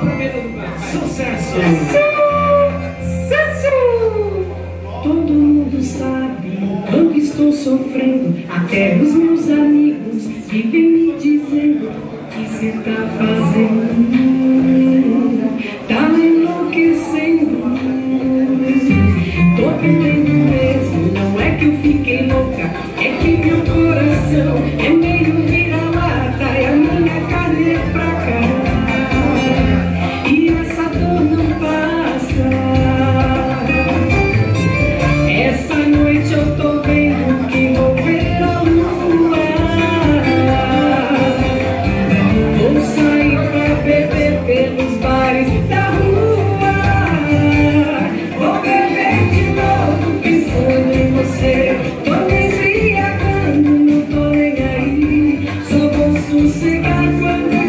Sucesso! Sucesso! Todo mundo sabe quanto estou sofrendo. Até os meus amigos vivem me dizendo que se tá fazendo. music I remember.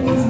Amen.